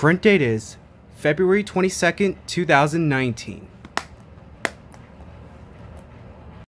Print date is February 22nd, 2019.